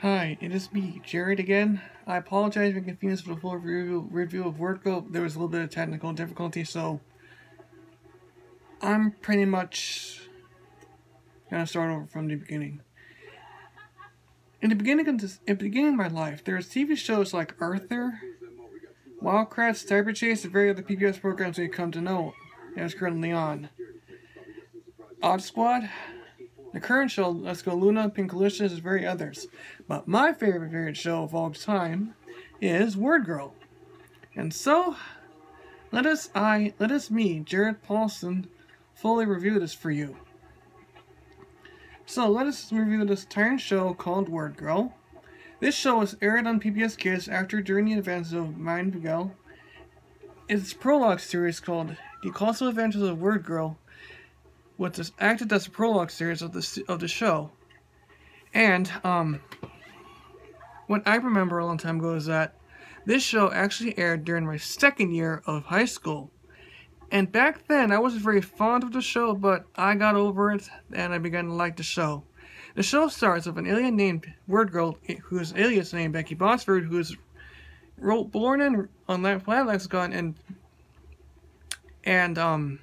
Hi, it is me, Jared again. I apologize for inconvenience for the full review, review of WordGirl. There was a little bit of technical difficulty, so I'm pretty much gonna start over from the beginning. In the beginning of this, in the beginning of my life, there was TV shows like Arthur, Wild Kratts, Cyber Chase, and various other PBS programs we come to know that was currently on. Odd Squad, the current show, Let's Go Luna, Pinkalicious, and very others. But my favorite favorite show of all time is Word Girl. And so, let us I let us me, Jared Paulson, fully review this for you. So let us review this entire show called Word Girl. This show was aired on PBS Kids after during the events of Mind Miguel. Its prologue series called The Colossal Adventures of Word Girl was acted as a prologue series of the of the show. And um what I remember a long time ago is that this show actually aired during my second year of high school. And back then, I wasn't very fond of the show, but I got over it and I began to like the show. The show starts with an alien named Word Girl, whose alias named Becky Botsford, who is born in on planet Lexicon and and um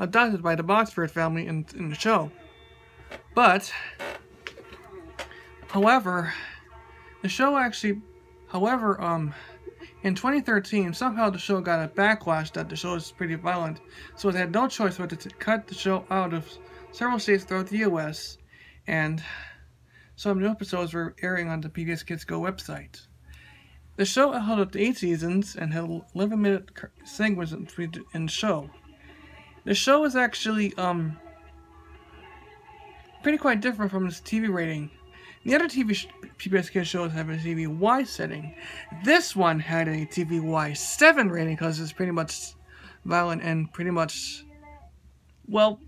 adopted by the Botsford family in, in the show. But, however, the show actually, however, um, in 2013, somehow the show got a backlash that the show is pretty violent, so they had no choice but to cut the show out of several states throughout the U.S. and some new episodes were airing on the PBS Kids Go website. The show held up to eight seasons and had 11-minute segments in the show. The show is actually um pretty quite different from its TV rating. The other TV sh- PBS Kids shows have a TVY setting. This one had a TVY 7 rating because it's pretty much violent and pretty much, well,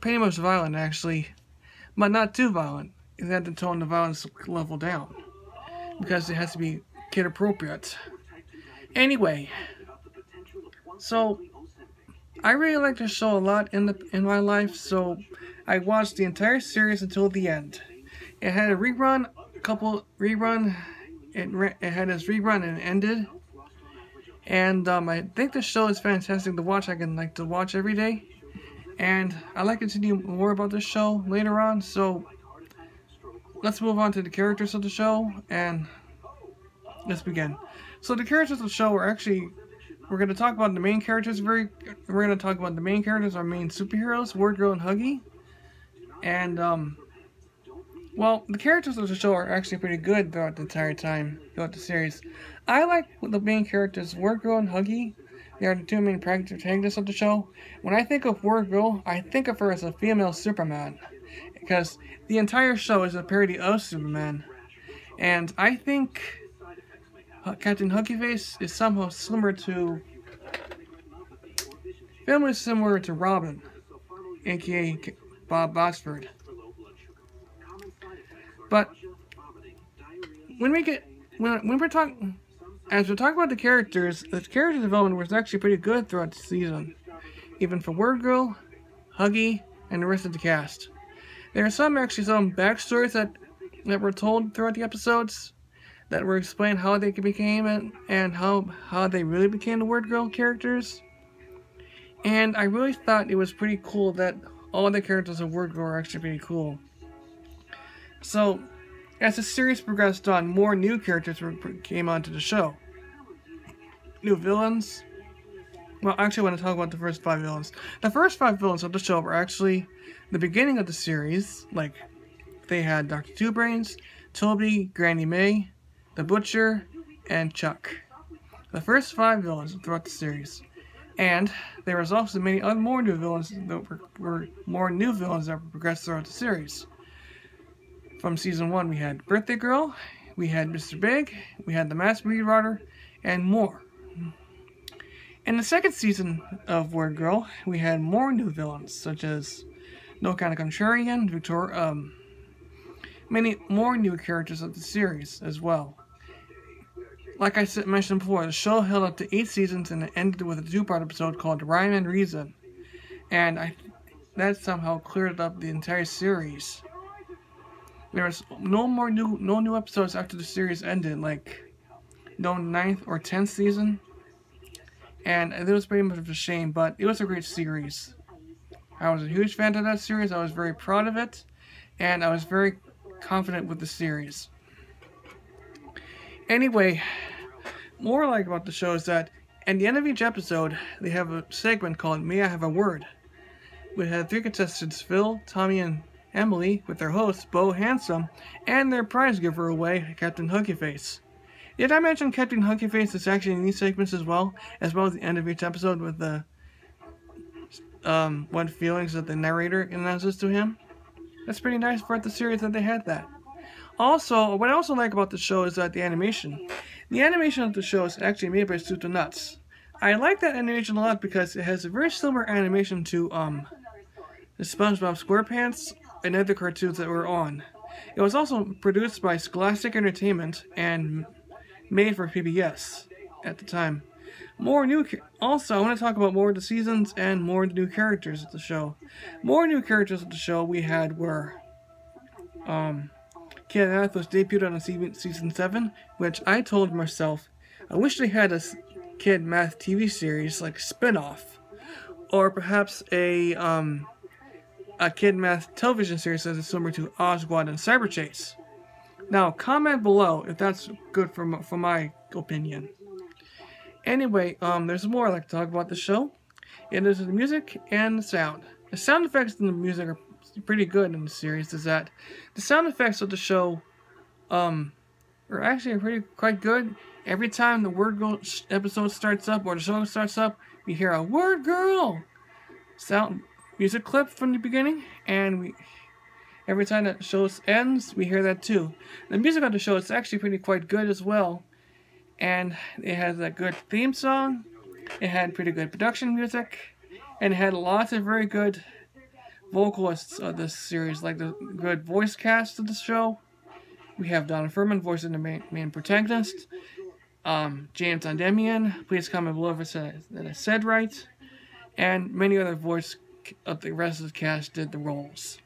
pretty much violent actually, but not too violent. It had to tone the violence level down because it has to be kid appropriate. Anyway, so I really like the show a lot in the in my life, so I watched the entire series until the end. It had a rerun, a couple rerun. It it had its rerun and it ended. And um, I think the show is fantastic to watch. I can like to watch every day, and I like to continue more about the show later on. So let's move on to the characters of the show and let's begin. So the characters of the show are actually we're going to talk about the main characters very we're going to talk about the main characters our main superheroes girl and huggy. And um well the characters of the show are actually pretty good throughout the entire time throughout the series. I like the main characters girl and huggy. They are the two main protagonists of the show. When i think of girl i think of her as a female superman because the entire show is a parody of superman. And i think Captain Huggy Face is somehow similar to. Family similar to Robin, aka Bob Botsford. But when we get when when we're talking as we talk about the characters, the character development was actually pretty good throughout the season, even for Word Girl, Huggy, and the rest of the cast. There are some actually some backstories that that were told throughout the episodes that were explained how they became and, and how how they really became the Word Girl characters. And I really thought it was pretty cool that all the characters of Word Girl are actually pretty cool. So, as the series progressed on, more new characters were, came onto the show. New villains. Well, actually, I want to talk about the first five villains. The first five villains of the show were actually the beginning of the series. Like, they had Dr. Two Brains, Toby, Granny May, the Butcher, and Chuck. The first five villains throughout the series. And there was also many other more new villains that were, were more new villains that progressed throughout the series. From season one, we had Birthday Girl, we had Mr. Big, we had the Mass Marauder, and more. In the second season of Word Girl, we had more new villains, such as Nocan the Contrarian, Victor, um, many more new characters of the series as well like I mentioned before, the show held up to eight seasons and it ended with a two-part episode called Rhyme and Reason, and I that somehow cleared up the entire series. there was no more new no new episodes after the series ended, like no ninth or tenth season. And it was pretty much a shame, but it was a great series. I was a huge fan of that series. I was very proud of it, and I was very confident with the series. Anyway, more I like about the show is that at the end of each episode, they have a segment called May I Have a Word. We had three contestants, Phil, Tommy, and Emily, with their host, Beau Handsome, and their prize giver away, Captain Huggyface. Did I mention Captain Huggyface is actually in these segments as well, as well as the end of each episode with the um, what feelings that the narrator announces to him? That's pretty nice for the series that they had that. Also, what I also like about the show is that the animation. The animation of the show is actually made by Soup to Nuts. I like that animation a lot because it has a very similar animation to um, the SpongeBob SquarePants and other cartoons that were on. It was also produced by Scholastic Entertainment and made for PBS at the time. More new. Also, I want to talk about more of the seasons and more new characters of the show. More new characters of the show we had were um, Kid Math was debuted on season 7, which I told myself, I wish they had a Kid Math TV series, like spin-off. Or perhaps a, um, a Kid Math television series that is similar to Oswald and Cyberchase. Now, comment below if that's good for, for my opinion. Anyway, um, there's more I'd like to talk about the show. It is the music and the sound. The sound effects and the music are pretty good in the series is that the sound effects of the show um are actually pretty quite good. Every time the word girl episode starts up or the show starts up, we hear a word girl sound music clip from the beginning, and we every time that show ends, we hear that too. The music of the show is actually pretty quite good as well, and it has a good theme song. It had pretty good production music, and it had lots of very good vocalists of this series, like the good voice cast of the show. We have Donna Furman voicing the main, main protagonist. Um, James Adomian, please comment below if I said, that I said right. And many other voice of the rest of the cast did the roles.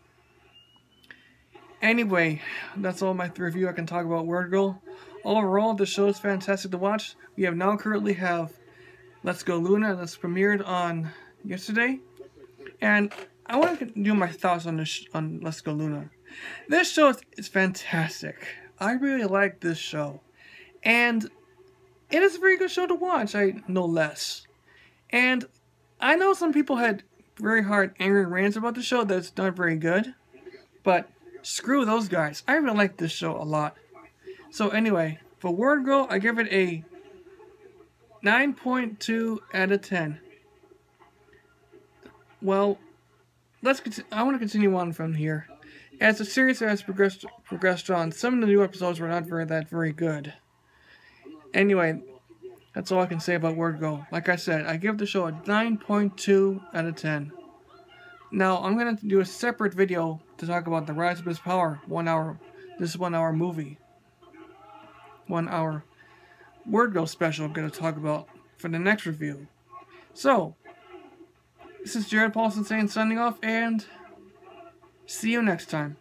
Anyway, that's all my review I can talk about Word Girl. Overall, the show is fantastic to watch. We have now currently have Let's Go Luna that's premiered on yesterday. And I want to do my thoughts on this on Let's Go Luna. This show is, is fantastic. I really like this show, and it is a very good show to watch. I no less. And I know some people had very hard angry rants about the show that's not very good, but screw those guys. I really like this show a lot. So anyway, for Word Girl, I give it a 9.2 out of 10. Well, let's. I want to continue on from here. As the series has progressed progressed on, some of the new episodes were not very that very good. Anyway, that's all I can say about Word Go. Like I said, I give the show a 9.2 out of 10. Now, I'm going to do a separate video to talk about the Rise of Miss Power one hour, this one hour movie. One hour Word Go special I'm going to talk about for the next review. So, this is Jared Paulson saying signing off and see you next time.